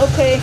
Okay.